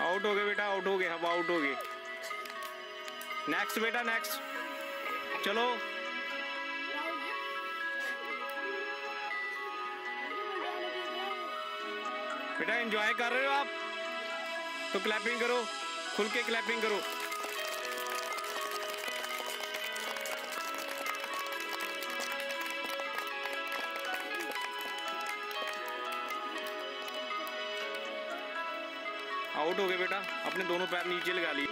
Out हो गए बेटा, आउट हो गए, अब आउट हो गए। नेक्स्ट बेटा नेक्स्ट चलो। बेटा एंजॉय कर रहे हो आप? तो क्लैपिंग करो, खुल के क्लैपिंग करो। आउट हो गए बेटा। अपने दोनों पैर नीचे लगा लिए।